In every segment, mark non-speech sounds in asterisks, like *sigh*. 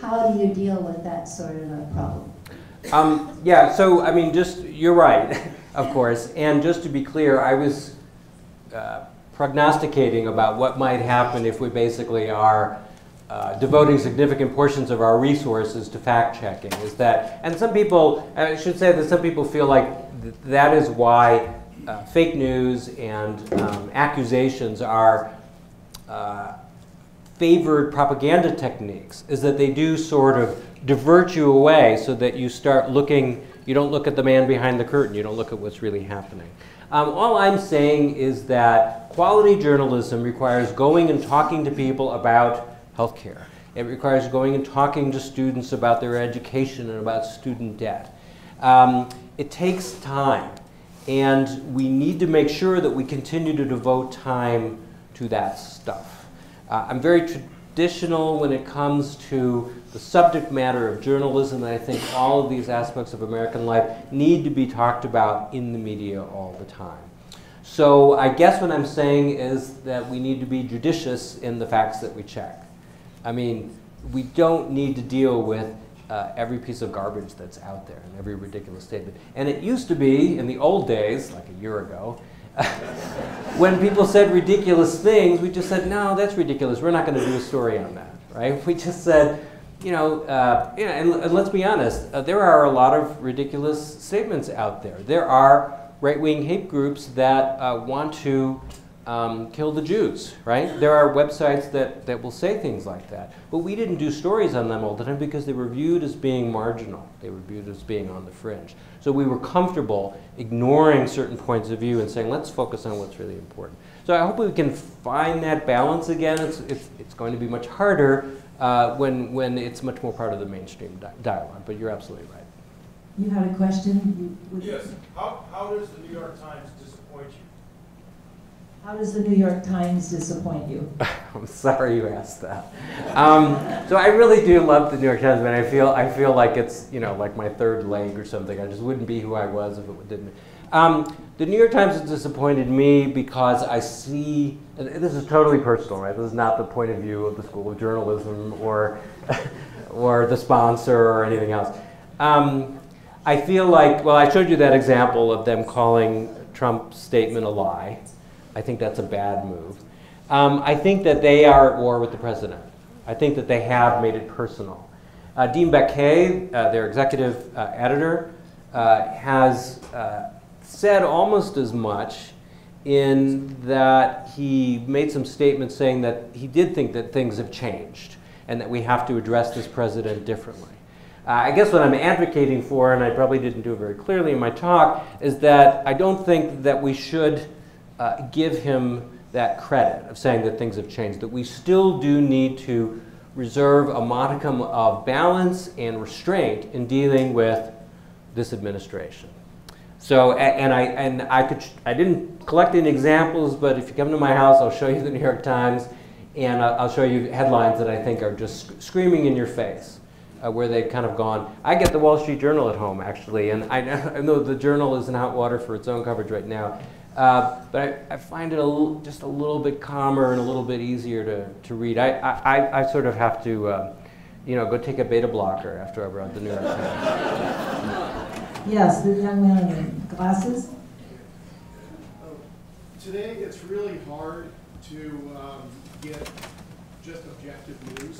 how do you deal with that sort of a problem? Um, yeah, so I mean, just you're right, *laughs* of course. And just to be clear, I was uh, prognosticating about what might happen if we basically are uh, devoting significant portions of our resources to fact checking. Is that, and some people, I should say that some people feel like th that is why uh, fake news and um, accusations are uh, favored propaganda techniques is that they do sort of divert you away so that you start looking, you don't look at the man behind the curtain, you don't look at what's really happening. Um, all I'm saying is that quality journalism requires going and talking to people about healthcare. It requires going and talking to students about their education and about student debt. Um, it takes time, and we need to make sure that we continue to devote time to that stuff. Uh, I'm very traditional when it comes to the subject matter of journalism, and I think all of these aspects of American life need to be talked about in the media all the time. So I guess what I'm saying is that we need to be judicious in the facts that we check. I mean, we don't need to deal with uh, every piece of garbage that's out there and every ridiculous statement. And it used to be, in the old days, like a year ago, when people said ridiculous things, we just said, no, that's ridiculous. We're not going to do a story on that, right? We just said, you know, uh, know and, and, let's be honest, uh, there are a lot of ridiculous statements out there. There are right-wing hate groups that uh, want to um, kill the Jews, right? There are websites that, that will say things like that. But we didn't do stories on them all the time because they were viewed as being marginal. They were viewed as being on the fringe. So we were comfortable ignoring certain points of view and saying, let's focus on what's really important. So I hope we can find that balance again. It's, it's, it's going to be much harder uh, when, when it's much more part of the mainstream di dialogue, but you're absolutely right. You had a question? yes. How, how does the New York Times disappoint you? How does the New York Times disappoint you? *laughs* I'm sorry you asked that. Um, so I really do love the New York Times, but I feel I feel like it's you know like my third leg or something. I just wouldn't be who I was if it didn't. Um, the New York Times has disappointed me because I see, this is totally personal, right? This is not the point of view of the School of Journalism or, *laughs* or the sponsor or anything else. Um, I feel like, well, I showed you that example of them calling Trump's statement a lie. I think that's a bad move. Um, I think that they are at war with the president. I think that they have made it personal. Uh, Dean Baquet, uh, their executive uh, editor, uh, has uh, said almost as much in that he made some statements saying that he did think that things have changed and that we have to address this president differently. Uh, I guess what I'm advocating for, and I probably didn't do it very clearly in my talk, is that I don't think that we should uh, give him that credit of saying that things have changed, that we still do need to reserve a modicum of balance and restraint in dealing with this administration. So, and I, and I could, I didn't collect any examples, but if you come to my house, I'll show you the New York Times, and I'll show you headlines that I think are just screaming in your face, uh, where they've kind of gone. I get the Wall Street Journal at home, actually, and I, *laughs* I know the Journal is in hot water for its own coverage right now, uh, but I, I, find it a just a little bit calmer and a little bit easier to, to read. I, I, I sort of have to, uh, you know, go take a beta blocker after I've read the New York Times. *laughs* Yes, the young man in glasses. Today, it's really hard to um, get just objective news.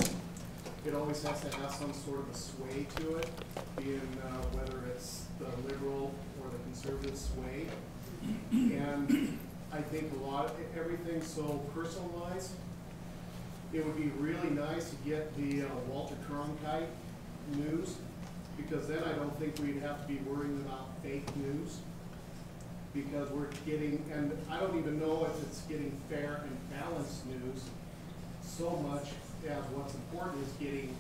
It always has to have some sort of a sway to it, being uh, whether it's the liberal or the conservative sway. And I think a lot, of, everything's so personalized. It would be really nice to get the uh, Walter Cronkite news because then I don't think we'd have to be worrying about fake news because we're getting, and I don't even know if it's getting fair and balanced news so much as what's important is getting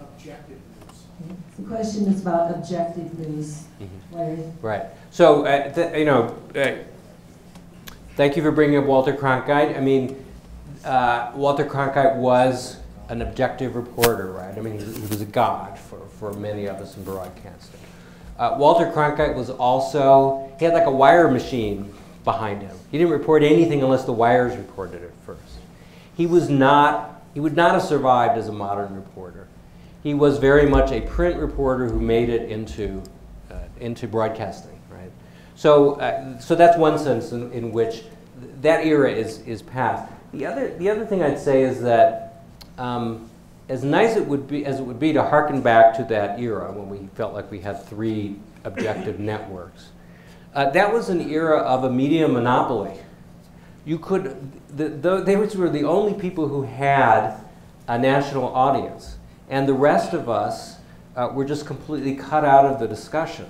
objective news. The question is about objective news, mm-hmm. Larry. Right. So, uh, you know, uh, thank you for bringing up Walter Cronkite. I mean, uh, Walter Cronkite was an objective reporter, right? I mean, he, he was a god for, for many of us in broadcasting. Uh, Walter Cronkite was also, he had like a wire machine behind him. He didn't report anything unless the wires reported it first. He was not, he would not have survived as a modern reporter. He was very much a print reporter who made it into, uh, into broadcasting, right? So, uh, so that's one sense in, in which th- that era is, is past. The other, the other thing I'd say is that um, as nice it would be, as it would be to harken back to that era when we felt like we had three objective *coughs* networks, uh, that was an era of a media monopoly. You could, the, the, they were the only people who had a national audience, and the rest of us uh, were just completely cut out of the discussion.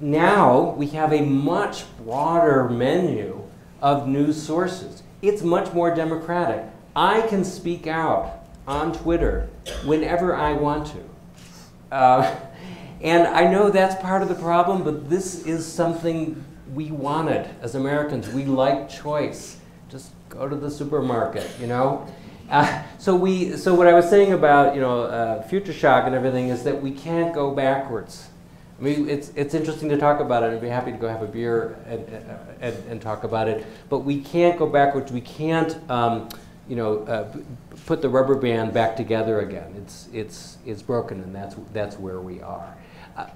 Now we have a much broader menu of news sources. It's much more democratic. I can speak out on Twitter whenever I want to. Uh, *laughs* and I know that's part of the problem, but this is something we wanted as Americans. We like choice. Just go to the supermarket, you know? Uh, so we, so what I was saying about, you know, uh, future shock and everything is that we can't go backwards. I mean, it's, it's interesting to talk about it. I'd be happy to go have a beer and, and, and talk about it. But we can't go backwards. We can't, um, you know, uh, put the rubber band back together again. It's, it's, it's broken, and that's, that's where we are. Uh,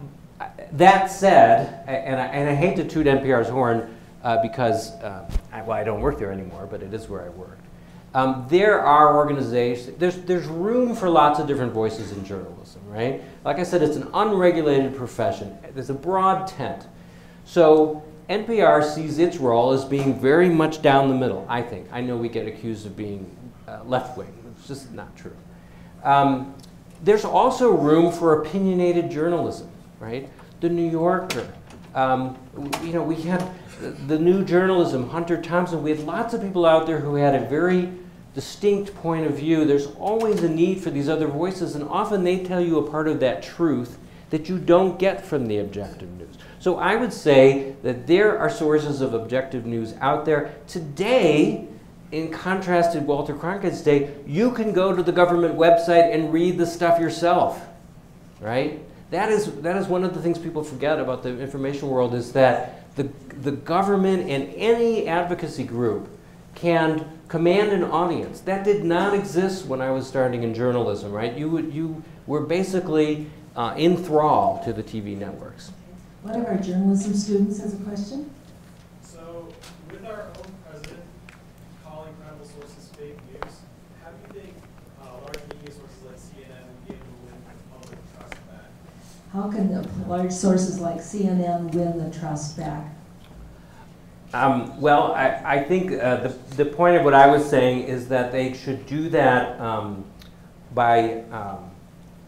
that said, and I, and I hate to toot NPR's horn uh, because, uh, I, well, I don't work there anymore, but it is where I worked. Um, there are organizations, there's, there's room for lots of different voices in journalism, right? Like I said, it's an unregulated profession. There's a broad tent. So NPR sees its role as being very much down the middle, I think. I know we get accused of being uh, left wing. It's just not true. Um, there's also room for opinionated journalism, right? The New Yorker. Um, you know, we had the, new journalism, Hunter Thompson. We had lots of people out there who had a very distinct point of view. There's always a need for these other voices, and often they tell you a part of that truth that you don't get from the objective news. So I would say that there are sources of objective news out there. Today, in contrast to Walter Cronkite's day, you can go to the government website and read the stuff yourself, right? That is, that is one of the things people forget about the information world is that the, the government and any advocacy group can command an audience. That did not exist when I was starting in journalism, right? You, would, you were basically uh, in thrall to the TV networks. One of our journalism students has a question. So, with our own president calling credible sources fake news, how do you think uh, large media sources like CNN would be able to win the public trust back? How can the large sources like CNN win the trust back? Um, well, I, I think uh, the, the point of what I was saying is that they should do that um, by. Um,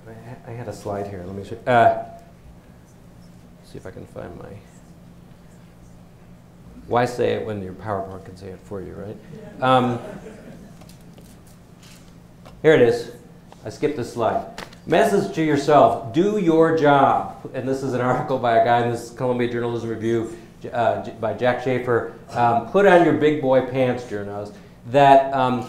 I ha- I had a slide here. Let me show, uh, see if I can find my. Why say it when your PowerPoint can say it for you, right? Um, here it is. I skipped this slide. Message to yourself: Do your job. And this is an article by a guy in this Columbia Journalism Review uh, by Jack Shafer. Um, put on your big boy pants, journos. That um,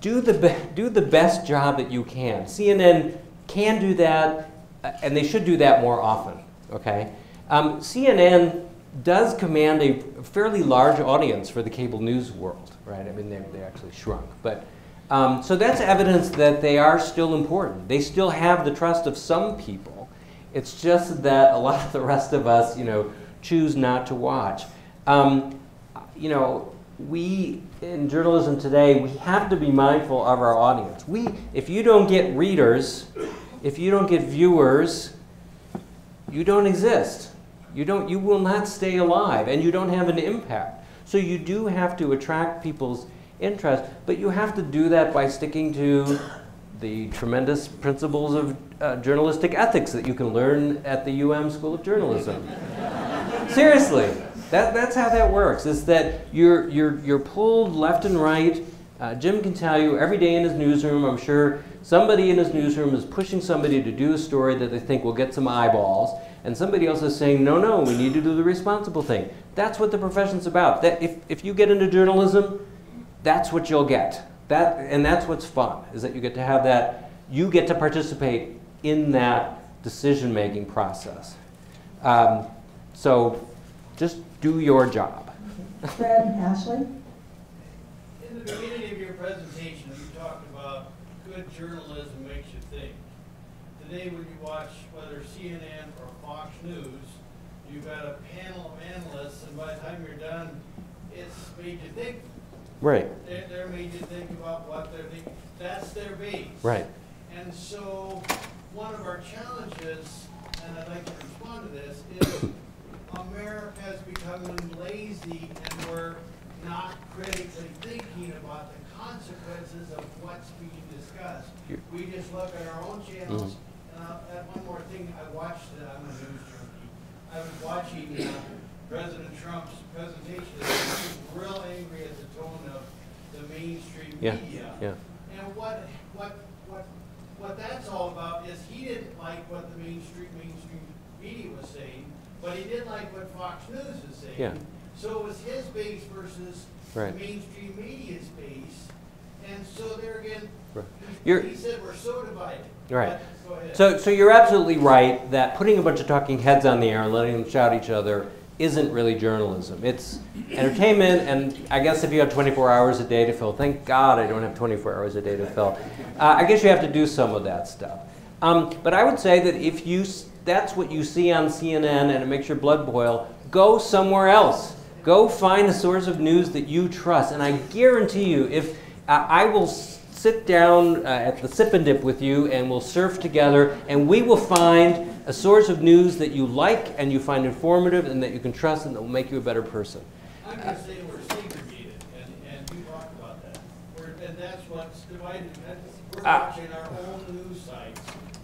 do the do the best job that you can. CNN can do that, uh, and they should do that more often. Okay. Um, CNN does command a fairly large audience for the cable news world, right? I mean, they, they actually shrunk, but. Um, so that's evidence that they are still important. They still have the trust of some people. It's just that a lot of the rest of us, you know, choose not to watch. Um, you know, we in journalism today, we have to be mindful of our audience. We, if you don't get readers, if you don't get viewers, you don't exist. You don't. You will not stay alive, and you don't have an impact. So you do have to attract people's interest, but you have to do that by sticking to the tremendous principles of uh, journalistic ethics that you can learn at the UM School of Journalism. *laughs* Seriously, that, that's how that works. Is that you're you're you're pulled left and right. Uh, Jim can tell you every day in his newsroom. I'm sure somebody in his newsroom is pushing somebody to do a story that they think will get some eyeballs, and somebody else is saying, "No, no, we need to do the responsible thing." That's what the profession's about. That if if you get into journalism, that's what you'll get. That and that's what's fun is that you get to have that. You get to participate in that decision-making process. Um, so just do your job. Fred, Ashley? In the beginning of your presentation, you talked about good journalism makes you think. today when you watch whether CNN or Fox News, you've got a panel of analysts, and by the time you're done, it's made you think. Right, They're, they're made you think about what they're thinking. That's their base. right. And so, one of our challenges, and I'd like to respond to this, is America has become lazy and we're not critically thinking about the consequences of what's being discussed. We just look at our own channels, and I'll add one more thing, I watched, uh, I'm a news junkie. I was watching, uh, President Trump's presentation, and he was real angry at the tone of the mainstream Yeah, media. yeah. And what, what, what, what that's all about is he didn't like what the mainstream, mainstream media was saying, but he did like what Fox News was saying. Yeah. So it was his base versus the mainstream media's base. And so there again, Right. he, You're- he said we're so divided. Right. So, so you're absolutely right that putting a bunch of talking heads on the air and letting them shout each other isn't really journalism. It's entertainment, and I guess if you have 24 hours a day to fill, thank God I don't have 24 hours a day to fill. Uh, I guess you have to do some of that stuff. Um, but I would say that if you that's what you see on CNN and it makes your blood boil, go somewhere else. Go find a source of news that you trust, and I guarantee you, if uh, I will sit down uh, at the sip and dip with you and we'll surf together and we will find a source of news that you like and you find informative and that you can trust and that will make you a better person. I'm just saying we're segregated, and, and you talked about that. We're, and that's what's divided, that's, we're Ah. watching our own news sites,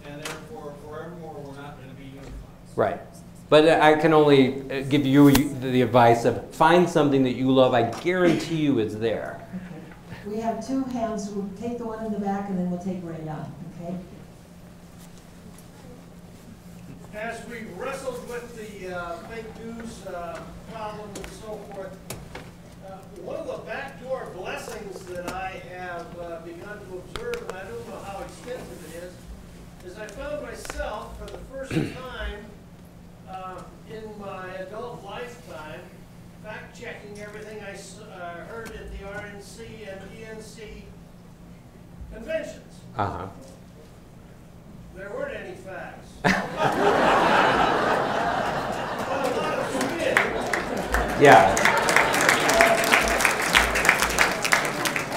and therefore forevermore, we're not gonna be unified. Right. But I can only uh, give you the advice of find something that you love. I guarantee you it's there. Okay. We have two hands, we'll take the one in the back and then we'll take Ray Young, okay? As we wrestled with the uh, fake news uh, problem and so forth, uh, one of the backdoor blessings that I have uh, begun to observe, and I don't know how extensive it is, is I found myself for the first *clears throat* time uh, in my adult lifetime fact-checking everything I uh, heard at the RNC and DNC conventions. Uh huh. There weren't any facts. *laughs* A lot of spin. Yeah.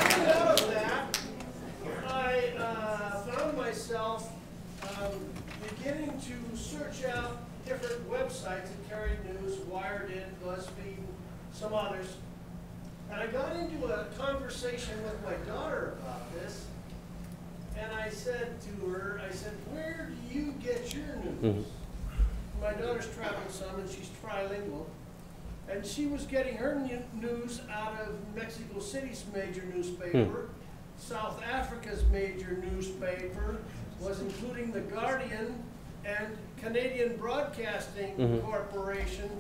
Coming out of that, I uh, found myself um, beginning to search out different websites that carried news, Wired did, BuzzFeed, some others. And I got into a conversation with my daughter about this. And I said to her, I said, where do you get your news? Mhm. My daughter's traveled some and she's trilingual. And she was getting her new- news out of Mexico City's major newspaper. South Africa's major newspaper was including The Guardian and Canadian Broadcasting Mhm. Corporation,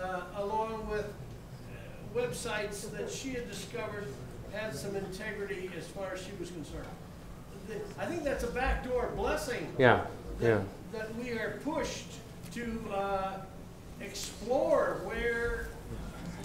uh, along with uh, websites that she had discovered had some integrity as far as she was concerned. The- I think that's a backdoor blessing Yeah. Yeah. that we are pushed to uh, explore where,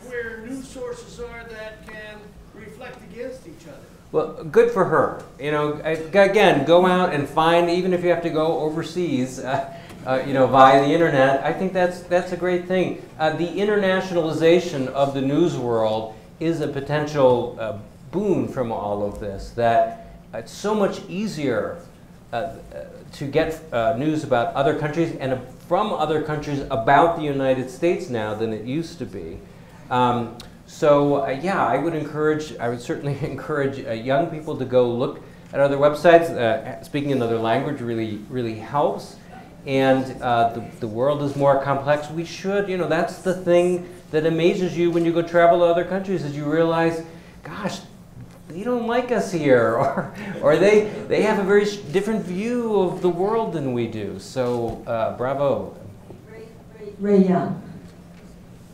where news sources are that can reflect against each other. Well, good for her. You know, again, go out and find, even if you have to go overseas, uh, uh, you know, via the internet. I think that's that's a great thing. Uh, the internationalization of the news world is a potential uh, boon from all of this. That it's so much easier uh, to get uh, news about other countries and from other countries about the United States now than it used to be. Um, so uh, yeah, I would encourage, I would certainly *laughs* encourage uh, young people to go look at other websites. Uh, speaking another language really, really helps. And uh, the, the world is more complex. We should, you know, that's the thing that amazes you when you go travel to other countries is you realize, gosh, they don't like us here, *laughs* or, or they, they have a very different view of the world than we do. So, uh, bravo. Ray Young.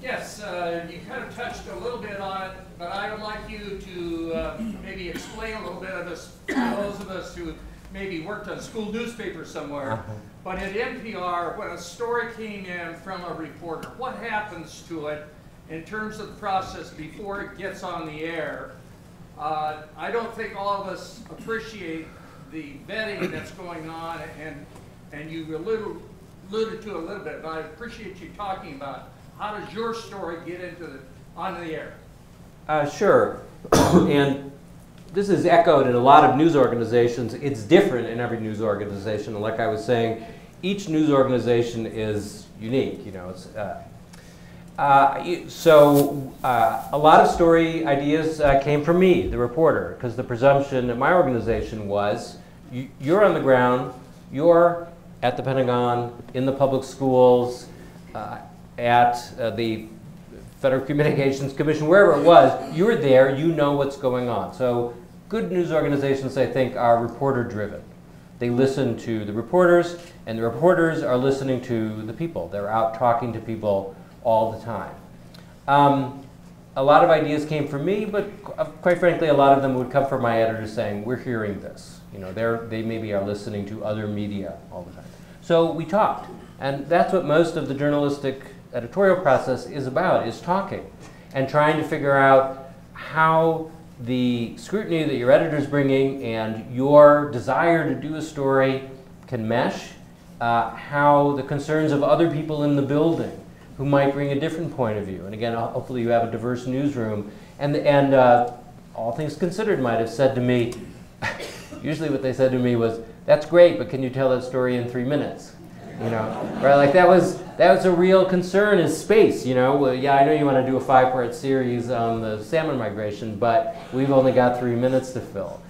Yes, uh, you kind of touched a little bit on it, but I would like you to uh, maybe explain a little bit of this for those of us who maybe worked on school newspaper somewhere. But at NPR, when a story came in from a reporter, what happens to it in terms of the process before it gets on the air? Uh, I don't think all of us appreciate the vetting that's going on and and you alluded, alluded to it a little bit, but I appreciate you talking about how does your story get into the, onto the air? Uh, sure. *coughs* and this is echoed in a lot of news organizations. It's different in every news organization. Like I was saying, each news organization is unique. You know, it's, uh, uh, so uh, a lot of story ideas uh, came from me, the reporter, because the presumption at my organization was you, you're on the ground, you're at the Pentagon, in the public schools, uh, at uh, the Federal Communications Commission, wherever it was, you're there, you know what's going on. So good news organizations, I think, are reporter driven. They listen to the reporters, and the reporters are listening to the people. They're out talking to people all the time. Um, a lot of ideas came from me, but uh, quite frankly, a lot of them would come from my editors saying, "We're hearing this." You know, they're, they maybe are listening to other media all the time. So we talked, and that's what most of the journalistic editorial process is about: is talking and trying to figure out how the scrutiny that your editor's bringing and your desire to do a story can mesh, uh, how the concerns of other people in the building who might bring a different point of view. And again, hopefully you have a diverse newsroom. And, and uh, all things considered might have said to me, *laughs* usually what they said to me was, that's great, but can you tell that story in three minutes? You know, right? Like that was that was a real concern is space. You know, well, yeah, I know you want to do a five-part series on the salmon migration, but we've only got three minutes to fill.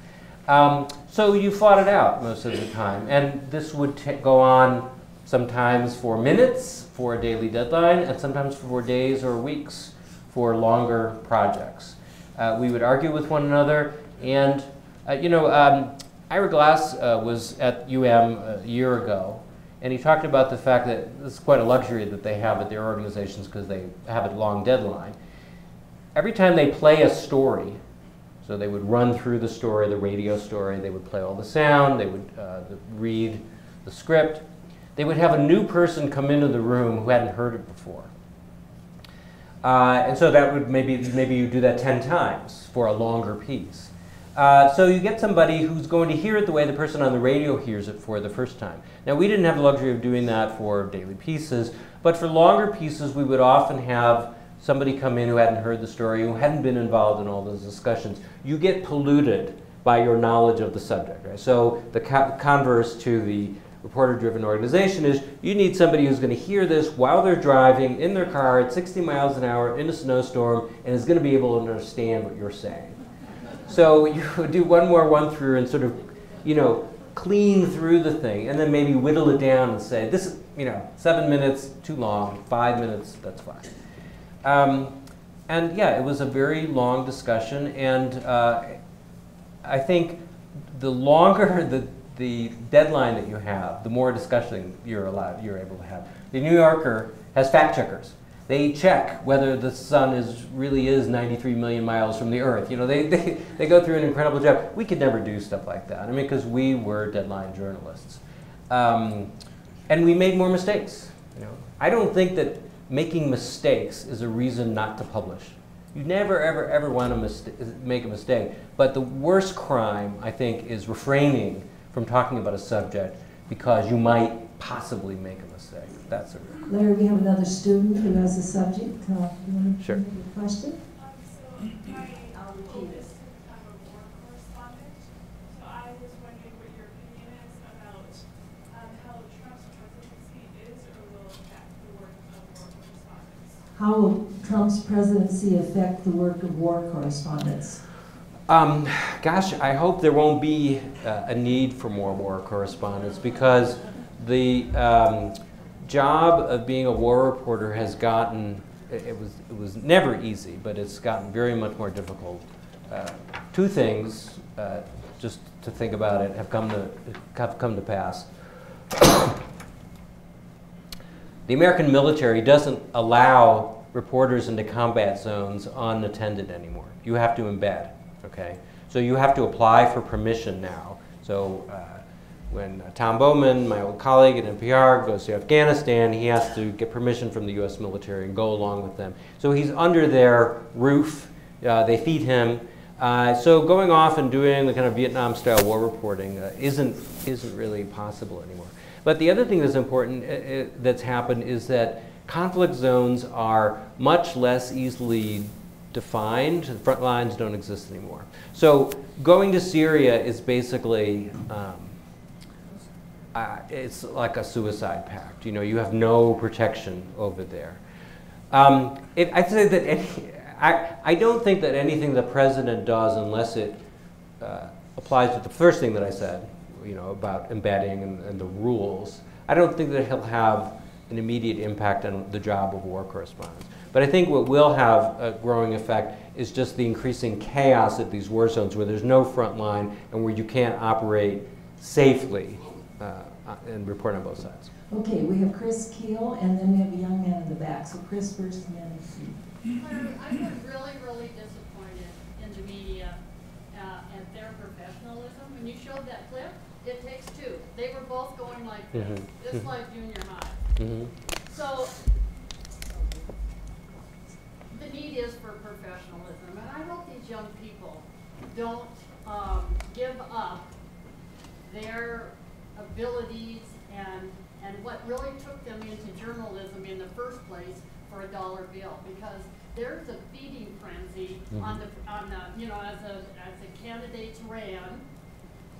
Um, so you fought it out most of the time, and this would go on sometimes for minutes for a daily deadline, and sometimes for days or weeks for longer projects. Uh, we would argue with one another, and uh, you know, um, Ira Glass uh, was at UM a year ago, and he talked about the fact that it's quite a luxury that they have at their organizations because they have a long deadline. Every time they play a story, so they would run through the story, the radio story, they would play all the sound, they would uh, read the script. They would have a new person come into the room who hadn't heard it before. Uh, and so that would maybe, maybe you do that 10 times for a longer piece. Uh, so you get somebody who's going to hear it the way the person on the radio hears it for the first time. Now we didn't have the luxury of doing that for daily pieces, but for longer pieces we would often have somebody come in who hadn't heard the story, who hadn't been involved in all those discussions. You get polluted by your knowledge of the subject. Right? So the co- converse to the reporter-driven organization is you need somebody who's going to hear this while they're driving in their car at 60 miles an hour in a snowstorm and is going to be able to understand what you're saying. So you *laughs* do one more run through and sort of, you know, clean through the thing and then maybe whittle it down and say, this, is, you know, seven minutes, too long, five minutes, that's fine. Um, and yeah, it was a very long discussion and uh, I think the longer *laughs* the, the deadline that you have, the more discussion you're allowed, you're able to have. The New Yorker has fact checkers. They check whether the sun is really is 93 million miles from the Earth. You know, they, *laughs* they, they go through an incredible job. We could never do stuff like that. I mean, because we were deadline journalists. Um, and we made more mistakes. You know, I don't think that making mistakes is a reason not to publish. You never, ever, ever want to make a mistake. But the worst crime, I think, is refraining from talking about a subject because you might possibly make a mistake. That's a real crime. Larry, we have another student who has a subject. Uh, you want to Sure. make a question? So, hi, I'll repeat this. I'm a war correspondent, so I was wondering what your opinion is about, how Trump's presidency will affect the work of war correspondents. How will Trump's presidency affect the work of war correspondents? Um, gosh, I hope there won't be uh, a need for more war correspondents because the um, job of being a war reporter has gotten, it, was, it was never easy, but it's gotten very much more difficult. Uh, two things, uh, just to think about it, have come to, have come to pass. *coughs* The American military doesn't allow reporters into combat zones unattended anymore. You have to embed, okay? So you have to apply for permission now. So uh, when Tom Bowman, my old colleague at NPR, goes to Afghanistan, he has to get permission from the US military and go along with them. So he's under their roof, uh, they feed him, Uh, so going off and doing the kind of Vietnam-style war reporting uh, isn't isn't really possible anymore. But the other thing that's important uh, uh, that's happened is that conflict zones are much less easily defined. The front lines don't exist anymore. So going to Syria is basically um, uh, it's like a suicide pact. You know, you have no protection over there. Um, it, I'd say that any, I, I don't think that anything the president does, unless it uh, applies to the first thing that I said, you know, about embedding and, and the rules, I don't think that he'll have an immediate impact on the job of war correspondents. But I think what will have a growing effect is just the increasing chaos at these war zones where there's no front line and where you can't operate safely uh, and report on both sides. Okay, we have Chris Keel, and then we have a young man in the back. So Chris first, and then Claire, I was really, really disappointed in the media uh, at their professionalism. When you showed that clip, it takes two. They were both going like this, Mhm. just like junior high. Mhm. So the need is for professionalism, and I hope these young people don't um, give up their abilities and, and what really took them into journalism in the first place for a dollar bill, because there's a feeding frenzy mm-hmm. on the, on the, you know, as a, as the candidates ran,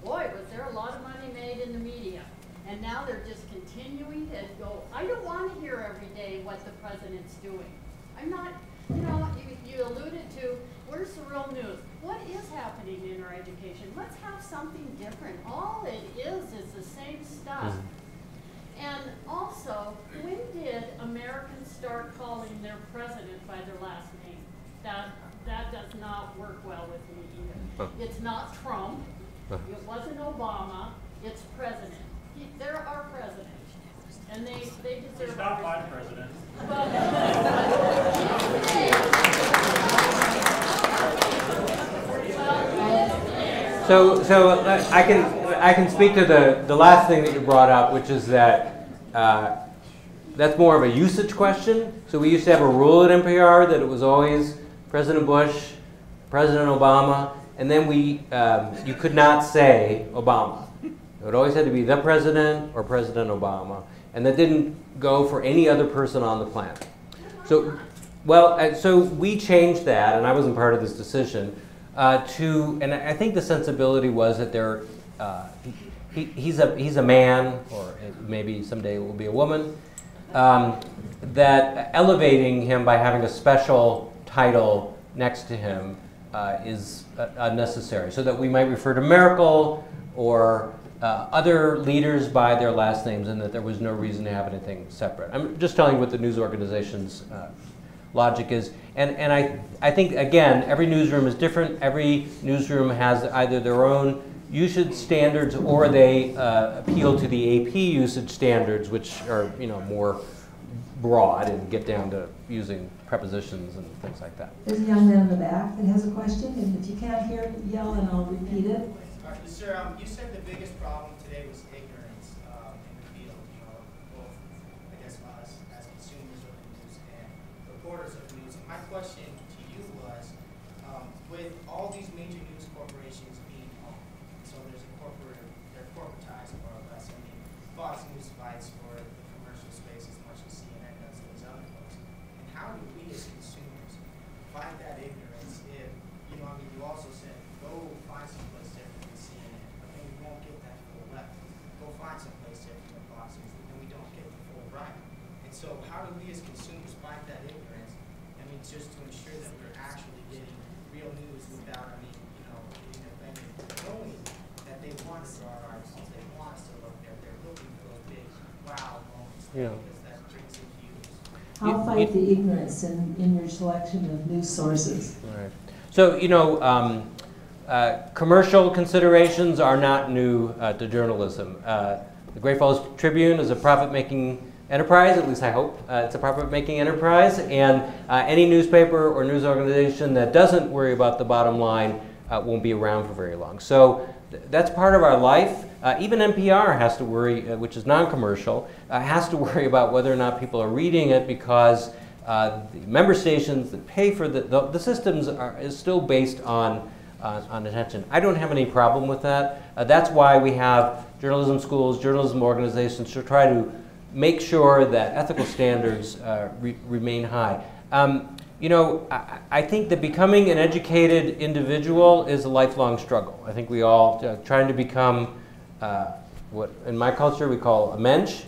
boy, was there a lot of money made in the media. And now they're just continuing to go, I don't want to hear every day what the president's doing. I'm not, you know, you, you alluded to, where's the real news? What is happening in our education? Let's have something different. All it is is the same stuff. Mm-hmm. And also, when did Americans start calling their president by their last name? That, that does not work well with me either. It's not Trump, it wasn't Obama, it's president. He, they're our president, and they, they deserve. He's not our my respect. president. *laughs* So, so uh, I can I can speak to the the last thing that you brought up, which is that uh, that's more of a usage question. So we used to have a rule at NPR that it was always President Bush, President Obama, and then we um, you could not say Obama. It always had to be the president or President Obama, and that didn't go for any other person on the planet. So, well, uh, so we changed that, and I wasn't part of this decision. Uh, to, and I think the sensibility was that there, uh, he, he's a he's a man, or maybe someday it will be a woman. Um, that elevating him by having a special title next to him uh, is uh, unnecessary, so that we might refer to Merkel or uh, other leaders by their last names, and that there was no reason to have anything separate. I'm just telling you what the news organization's uh, logic is. And, and I, I think, again, every newsroom is different. Every newsroom has either their own usage standards or they uh, appeal to the AP usage standards, which are you know, more broad and get down to using prepositions and things like that. there's a young man in the back that has a question, and if you can't hear, yell and I'll repeat it. Uh, Sir, um, you said the biggest problem today was ignorance um, in the field, you know, both, I guess, us as consumers of the news and reporters of news. My question to you was, um, with all these major news corporations being owned, so there's a corporate, they're corporatized more or less. I mean, Fox News fights for the commercial space as much as CNN does those other folks. And how do we as consumers fight that ignorance if, you know, I mean, you also said, go find someplace different than CNN, but then you won't get that full left. Go find someplace different than Fox News, and we don't get the full right. And so how do we as consumers fight that ignorance? I just to ensure that we're actually getting real news without, I mean, you know, getting offended, knowing that they want to draw our eyeballs, they want us to look there, they're looking for those big wow moments, Yeah. because that brings in views. How fight the ignorance in, in your selection of news sources? Right. So, you know, um, uh, commercial considerations are not new uh, to journalism. Uh, the Great Falls Tribune is a profit-making enterprise, at least I hope. Uh, it's a profit-making enterprise, and uh, any newspaper or news organization that doesn't worry about the bottom line uh, won't be around for very long. So th- that's part of our life. Uh, even NPR has to worry, uh, which is non-commercial, uh, has to *laughs* worry about whether or not people are reading it because uh, the member stations that pay for the, the, the systems are, is still based on on, on attention. I don't have any problem with that. Uh, that's why we have journalism schools, journalism organizations to try to make sure that ethical standards uh, re remain high. Um, you know, I, I, think that becoming an educated individual is a lifelong struggle. I think we all uh, trying to become uh, what in my culture we call a mensch,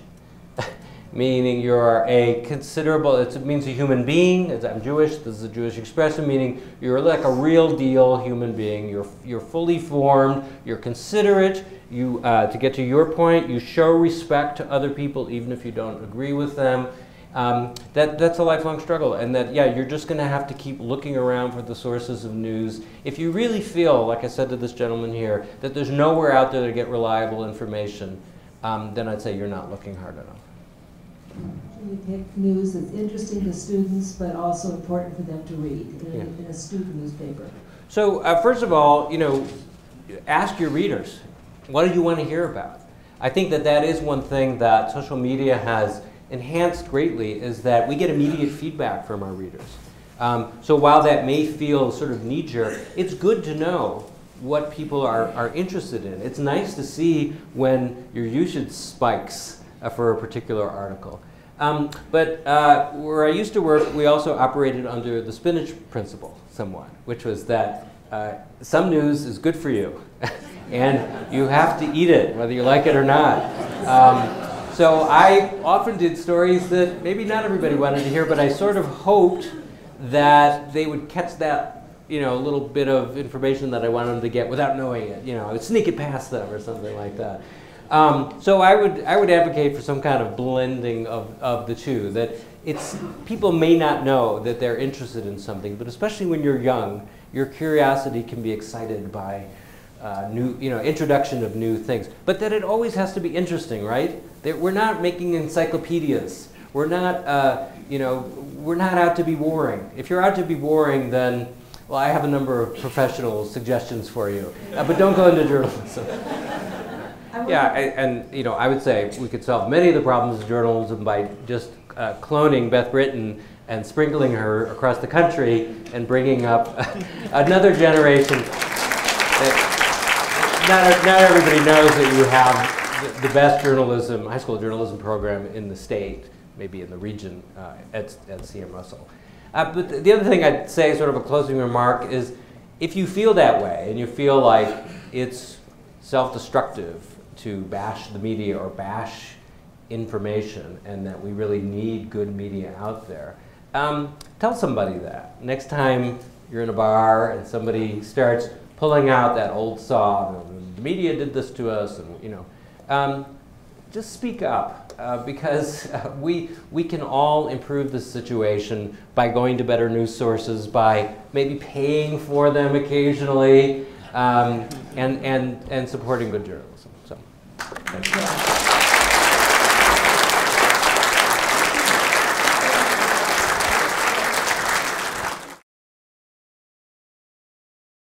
*laughs* meaning you're a considerable, it means a human being. I'm Jewish, this is a Jewish expression, meaning you're like a real deal human being. You're, you're fully formed, you're considerate. You, uh, to get to your point, you show respect to other people even if you don't agree with them. Um, that, that's a lifelong struggle, and that, yeah, you're just going to have to keep looking around for the sources of news. If you really feel, like I said to this gentleman here, that there's nowhere out there to get reliable information, um, then I'd say you're not looking hard enough. You pick news that's interesting to students, but also important for them to read in, Yeah. in a student newspaper. So uh, first of all, you know, ask your readers, what do you want to hear about? I think that that is one thing that social media has enhanced greatly is that we get immediate feedback from our readers. Um, so while that may feel sort of knee-jerk, it's good to know what people are, are interested in. It's nice to see when your usage spikes for a particular article. Um, but uh, where I used to work, we also operated under the spinach principle somewhat, which was that uh, some news is good for you, *laughs* and you have to eat it, whether you like it or not. Um, so I often did stories that maybe not everybody wanted to hear, but I sort of hoped that they would catch that, you know, little bit of information that I wanted them to get without knowing it. You know, I would sneak it past them or something like that. Um, so I would, I would advocate for some kind of blending of, of the two, that it's, people may not know that they're interested in something, but especially when you're young, your curiosity can be excited by uh, new, you know, introduction of new things. But that it always has to be interesting, right? That we're not making encyclopedias. We're not, uh, you know, we're not out to be boring. If you're out to be boring, then, well, I have a number of professional suggestions for you. Uh, but don't go into journalism. *laughs* yeah, and, and, you know, I would say we could solve many of the problems of journalism by just uh, cloning Beth Britton and sprinkling her across the country and bringing up *laughs* another generation. That, not, not everybody knows that you have the, the, best journalism, high school journalism program in the state, maybe in the region uh, at, at CM Russell. Uh, but the, the other thing I'd say, sort of a closing remark, is if you feel that way and you feel like it's self-destructive to bash the media or bash information and that we really need good media out there, um, tell somebody that. Next time you're in a bar and somebody starts pulling out that old saw, the media did this to us, and you know, um, just speak up uh, because uh, we, we can all improve the situation by going to better news sources, by maybe paying for them occasionally, um, and, and, and supporting good journalism. So,